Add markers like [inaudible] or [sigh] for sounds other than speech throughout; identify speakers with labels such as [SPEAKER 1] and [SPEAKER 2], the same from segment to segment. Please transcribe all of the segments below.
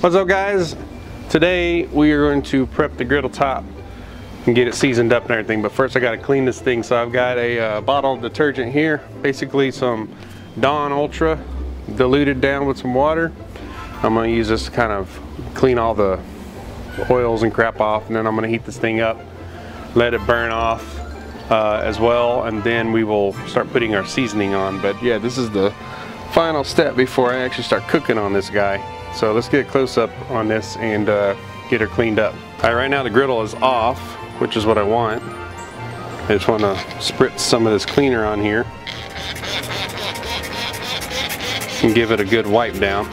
[SPEAKER 1] What's up guys? Today we are going to prep the griddle top and get it seasoned up and everything but first I got to clean this thing. So I've got a uh, bottle of detergent here basically some Dawn Ultra diluted down with some water. I'm going to use this to kind of clean all the oils and crap off and then I'm going to heat this thing up let it burn off uh, as well and then we will start putting our seasoning on. But yeah this is the final step before I actually start cooking on this guy so let's get a close up on this and uh, get her cleaned up. All right, right now the griddle is off, which is what I want. I just want to spritz some of this cleaner on here and give it a good wipe down.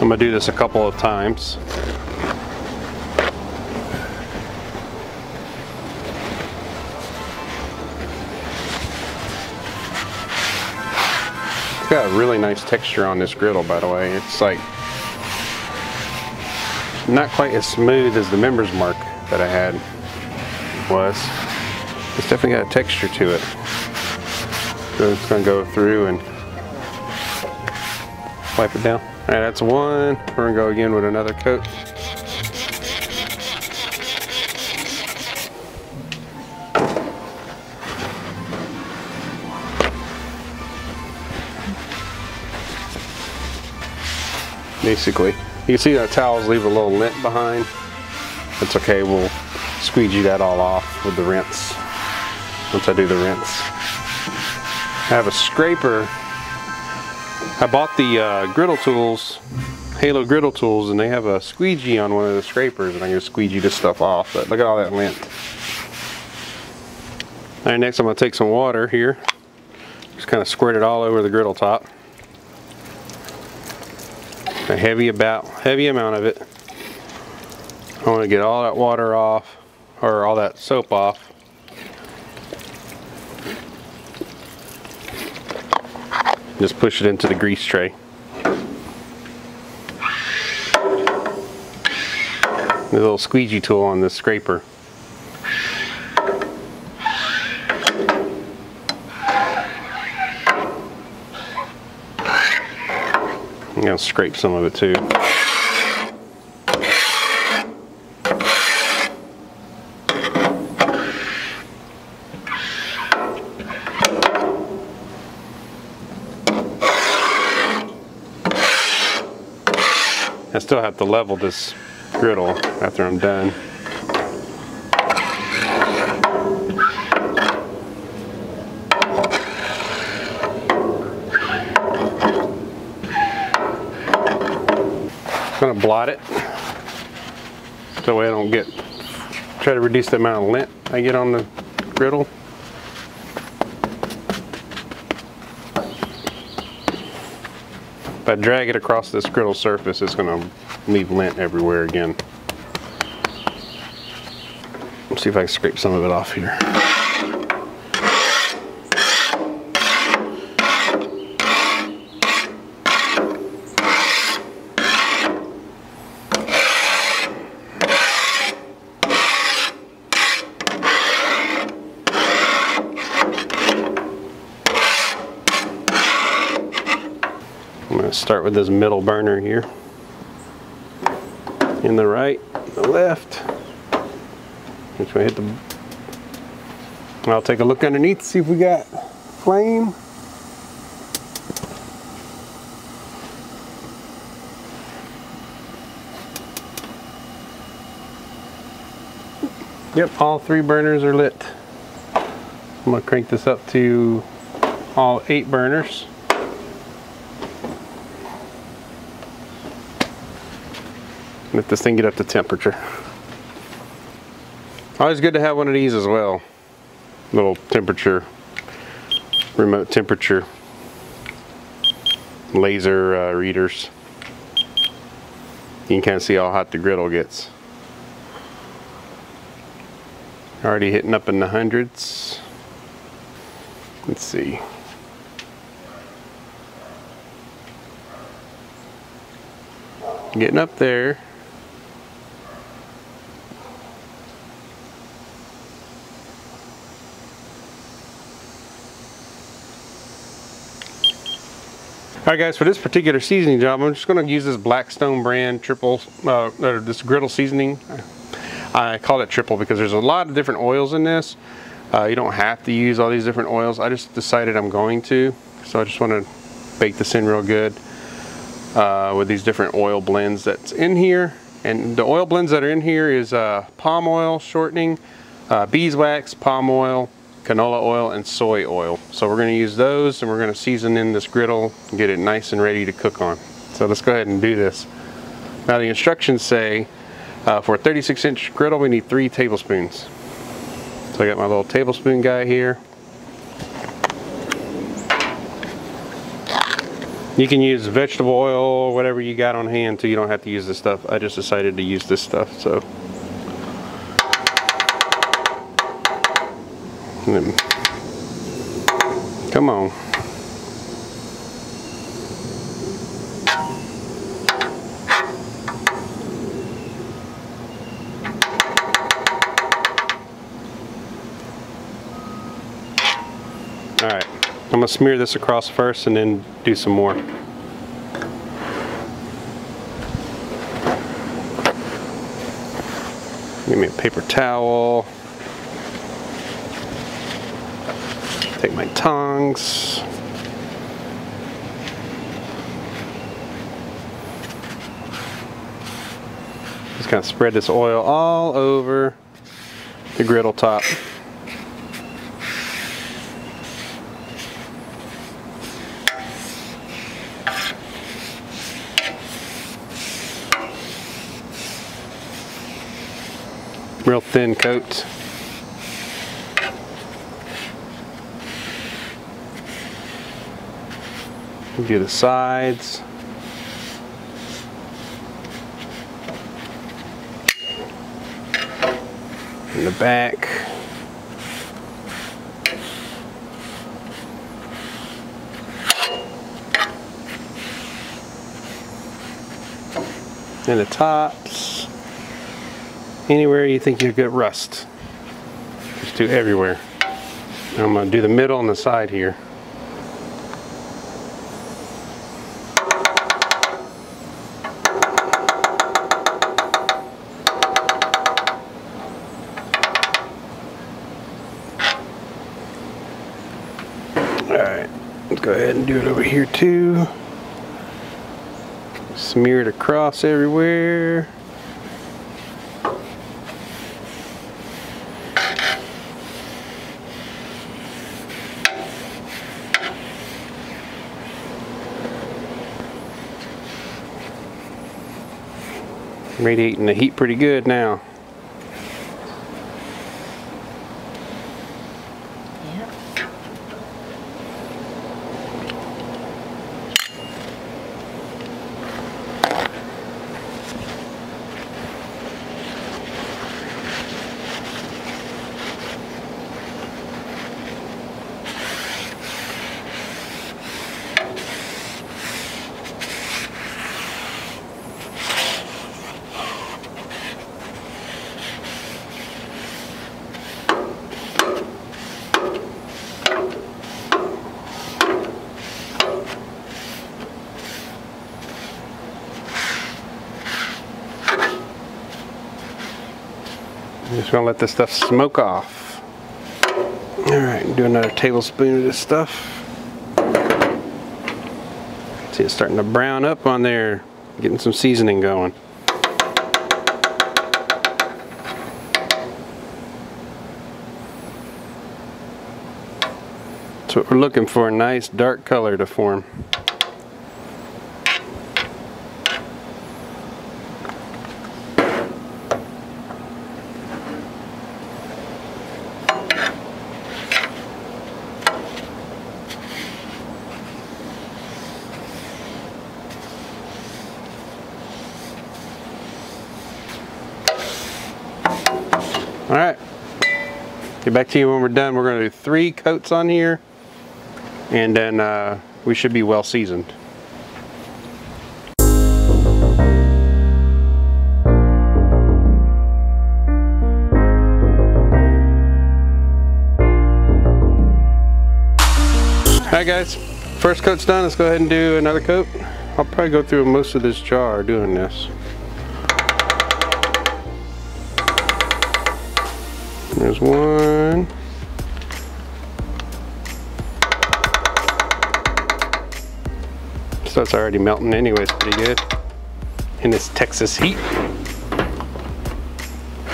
[SPEAKER 1] I'm gonna do this a couple of times. It's got a really nice texture on this griddle, by the way. It's like not quite as smooth as the Members Mark that I had was. It's definitely got a texture to it. So it's gonna go through and wipe it down. All right, that's one. We're gonna go again with another coat. Basically. You can see that towels leave a little lint behind. It's okay, we'll squeegee that all off with the rinse once I do the rinse. I have a scraper. I bought the uh, griddle tools, Halo griddle tools, and they have a squeegee on one of the scrapers, and I can squeegee this stuff off, but look at all that lint. All right, next I'm gonna take some water here, just kind of squirt it all over the griddle top a heavy about heavy amount of it. I want to get all that water off or all that soap off. Just push it into the grease tray. The little squeegee tool on the scraper. I'm gonna scrape some of it too. I still have to level this griddle after I'm done. Blot it so I don't get try to reduce the amount of lint I get on the griddle. If I drag it across this griddle surface, it's gonna leave lint everywhere again. Let's see if I can scrape some of it off here. Start with this middle burner here. In the right, the left. Which way hit the... I'll take a look underneath, see if we got flame. Yep, all three burners are lit. I'm to crank this up to all eight burners. Let this thing get up to temperature. Always good to have one of these as well. Little temperature, remote temperature, laser uh, readers. You can kind of see how hot the griddle gets. Already hitting up in the hundreds. Let's see. Getting up there. All right guys, for this particular seasoning job, I'm just gonna use this Blackstone brand triple, uh, or this griddle seasoning. I call it triple because there's a lot of different oils in this. Uh, you don't have to use all these different oils. I just decided I'm going to. So I just wanna bake this in real good uh, with these different oil blends that's in here. And the oil blends that are in here is uh, palm oil shortening, uh, beeswax, palm oil, canola oil and soy oil. So we're going to use those and we're going to season in this griddle and get it nice and ready to cook on. So let's go ahead and do this. Now the instructions say uh, for a 36 inch griddle we need three tablespoons. So I got my little tablespoon guy here. You can use vegetable oil or whatever you got on hand so you don't have to use this stuff. I just decided to use this stuff so Come on. All right, I'm gonna smear this across first and then do some more. Give me a paper towel. Take my tongs. Just kind of spread this oil all over the griddle top. Real thin coat. Do the sides. In the back. And the tops. Anywhere you think you get rust. Just do everywhere. I'm to do the middle and the side here. Let's go ahead and do it over here too. Smear it across everywhere. Radiating the heat pretty good now. Just gonna let this stuff smoke off. All right, do another tablespoon of this stuff. See it's starting to brown up on there, getting some seasoning going. That's what we're looking for, a nice dark color to form. Back to you when we're done. We're gonna do three coats on here and then uh, we should be well seasoned. Alright guys, first coat's done, let's go ahead and do another coat. I'll probably go through most of this jar doing this. There's one. So it's already melting anyways pretty good in this Texas heat.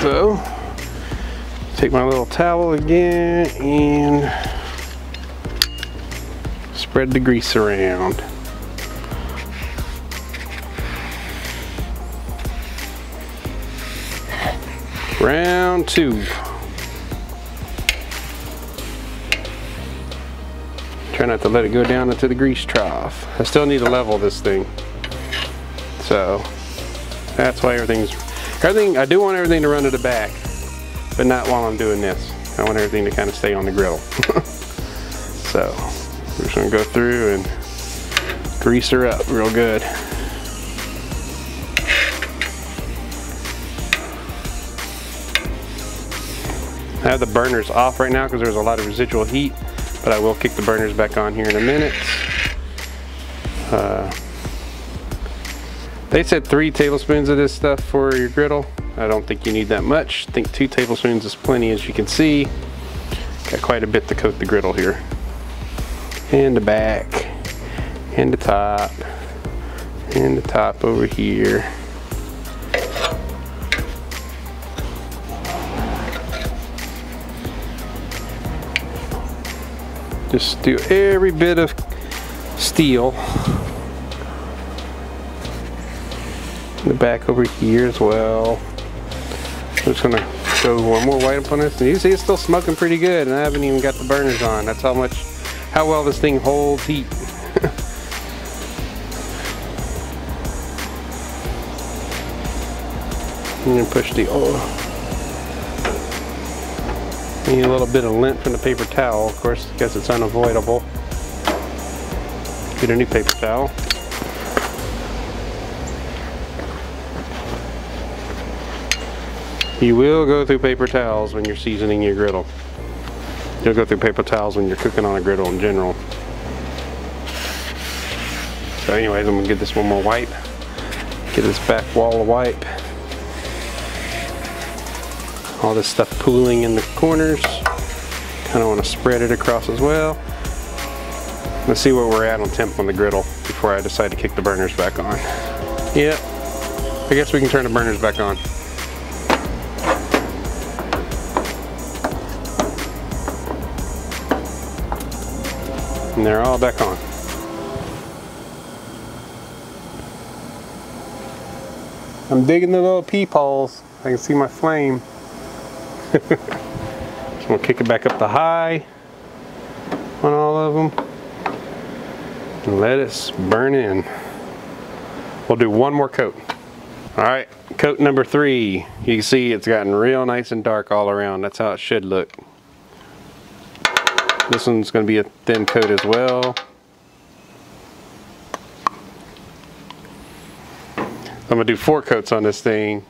[SPEAKER 1] So, take my little towel again and spread the grease around. Round two. Try not to let it go down into the grease trough. I still need to level this thing. So that's why everything's, everything, I do want everything to run to the back, but not while I'm doing this. I want everything to kind of stay on the grill. [laughs] so we're just gonna go through and grease her up real good. I have the burners off right now because there's a lot of residual heat but I will kick the burners back on here in a minute. Uh, they said three tablespoons of this stuff for your griddle. I don't think you need that much. I think two tablespoons is plenty as you can see. Got quite a bit to coat the griddle here. And the back, and the top, and the top over here. Just do every bit of steel. The back over here as well. I'm just gonna go one more white up on this. And you see it's still smoking pretty good and I haven't even got the burners on. That's how much, how well this thing holds heat. [laughs] and then push the oil. Need a little bit of lint from the paper towel, of course, because it's unavoidable. Get a new paper towel. You will go through paper towels when you're seasoning your griddle. You'll go through paper towels when you're cooking on a griddle in general. So anyways, I'm gonna get this one more wipe. Get this back wall wipe all this stuff pooling in the corners. Kind of want to spread it across as well. Let's see where we're at on temp on the griddle before I decide to kick the burners back on. Yep, I guess we can turn the burners back on. And they're all back on. I'm digging the little peepholes. I can see my flame. [laughs] so we'll kick it back up to high on all of them and let it burn in. We'll do one more coat. All right, coat number three. You can see it's gotten real nice and dark all around. That's how it should look. This one's gonna be a thin coat as well. I'm gonna do four coats on this thing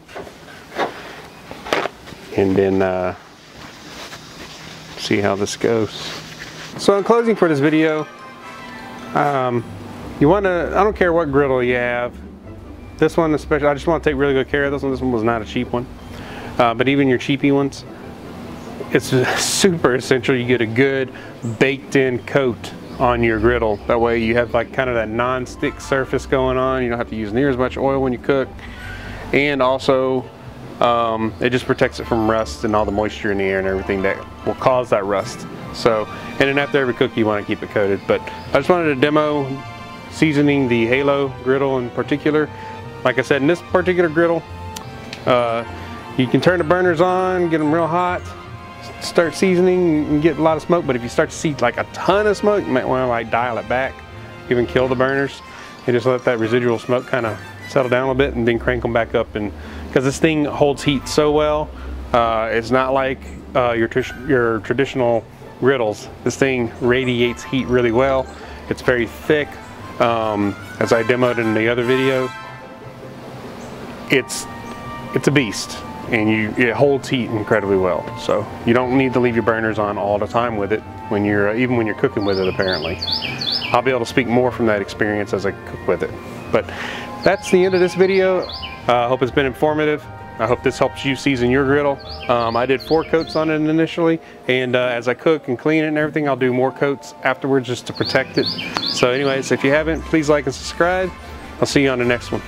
[SPEAKER 1] and then uh, see how this goes. So in closing for this video, um, you want to, I don't care what griddle you have, this one especially, I just want to take really good care of this one. This one was not a cheap one, uh, but even your cheapy ones, it's [laughs] super essential you get a good baked in coat on your griddle. That way you have like kind of that non-stick surface going on. You don't have to use near as much oil when you cook. And also um, it just protects it from rust and all the moisture in the air and everything that will cause that rust. So, and then after every cook you want to keep it coated. But I just wanted to demo seasoning the Halo griddle in particular. Like I said, in this particular griddle, uh, you can turn the burners on, get them real hot, start seasoning and get a lot of smoke. But if you start to see like a ton of smoke, you might want to like dial it back, even kill the burners, and just let that residual smoke kind of settle down a bit and then crank them back up and because this thing holds heat so well. Uh, it's not like uh, your, your traditional griddles. This thing radiates heat really well. It's very thick. Um, as I demoed in the other video, it's, it's a beast. and you it holds heat incredibly well. So you don't need to leave your burners on all the time with it when you're uh, even when you're cooking with it. Apparently, I'll be able to speak more from that experience as I cook with it. But that's the end of this video. I uh, hope it's been informative. I hope this helps you season your griddle. Um, I did four coats on it initially, and uh, as I cook and clean it and everything, I'll do more coats afterwards just to protect it. So anyways, if you haven't, please like and subscribe. I'll see you on the next one.